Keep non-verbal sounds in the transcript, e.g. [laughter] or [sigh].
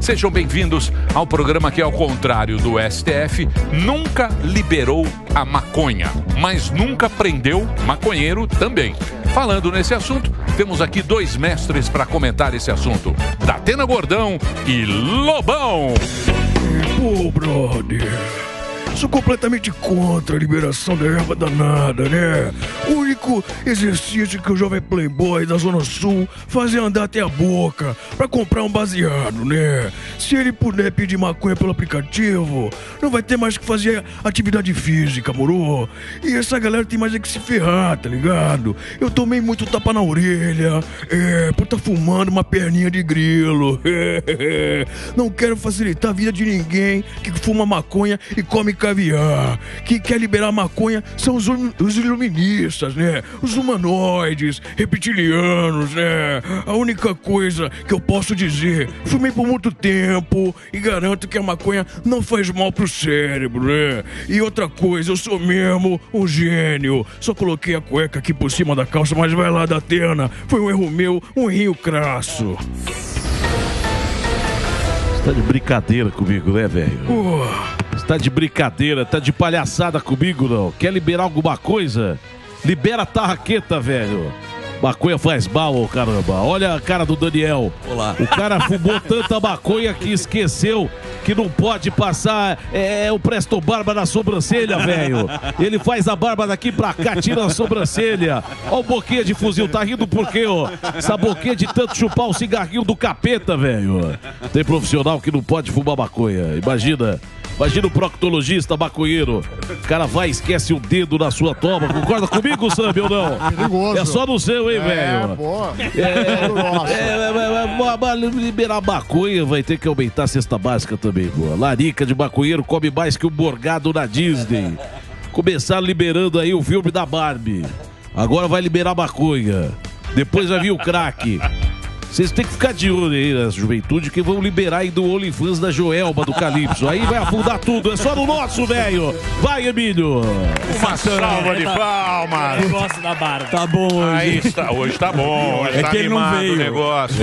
Sejam bem-vindos ao programa que, ao contrário do STF, nunca liberou a maconha, mas nunca prendeu maconheiro também. Falando nesse assunto, temos aqui dois mestres para comentar esse assunto: Datena Gordão e Lobão. Brother. Sou completamente contra a liberação da erva danada, né? O único exercício que o jovem playboy da Zona Sul faz é andar até a boca pra comprar um baseado, né? Se ele puder pedir maconha pelo aplicativo, não vai ter mais que fazer atividade física, moro? E essa galera tem mais é que se ferrar, tá ligado? Eu tomei muito tapa na orelha, é, por tá fumando uma perninha de grilo. [laughs] Não quero facilitar a vida de ninguém que fuma maconha e come caviar. Quem quer liberar maconha são os, os iluministas, né? Os humanoides, reptilianos, né? A única coisa que eu posso dizer, fumei por muito tempo e garanto que a maconha não faz mal pro cérebro, né? E outra coisa, eu sou mesmo um gênio. Só coloquei a cueca aqui por cima da calça, mas vai lá da Atena. Foi um erro meu, um rio crasso. Você tá de brincadeira comigo, né, velho? Pô. Você tá de brincadeira, tá de palhaçada comigo, não? Quer liberar alguma coisa? Libera a tarraqueta, velho. Maconha faz mal, ô caramba. Olha a cara do Daniel. Olá. O cara fumou [laughs] tanta maconha que esqueceu que não pode passar é, o Presto Barba na sobrancelha, velho. Ele faz a barba daqui pra cá, tira a sobrancelha. Ó o boquinha de fuzil, tá rindo por quê, ó? Essa boquinha de tanto chupar o cigarrinho do capeta, velho. Tem profissional que não pode fumar maconha. Imagina. Imagina o proctologista maconheiro. O cara vai e esquece o dedo na sua toma. Concorda comigo, Sammy, ou não? Perigoso. É só no seu, hein, É, velho? É, Nossa. é, é, é, mas liberar maconha vai ter que aumentar a cesta básica também, pô. Larica de maconheiro come mais que o borgado na Disney. Começaram liberando aí o filme da Barbie. Agora vai liberar maconha. Depois vai vir o crack. Vocês têm que ficar de olho aí na juventude que vão liberar aí do OnlyFans da Joelma do Calypso. Aí vai afundar tudo. É só no nosso, velho. Vai, Emílio. Uma salva de palmas. Eu gosto da barba. Tá bom hoje. Aí está, hoje tá bom, hoje É tá que ele não veio. o negócio.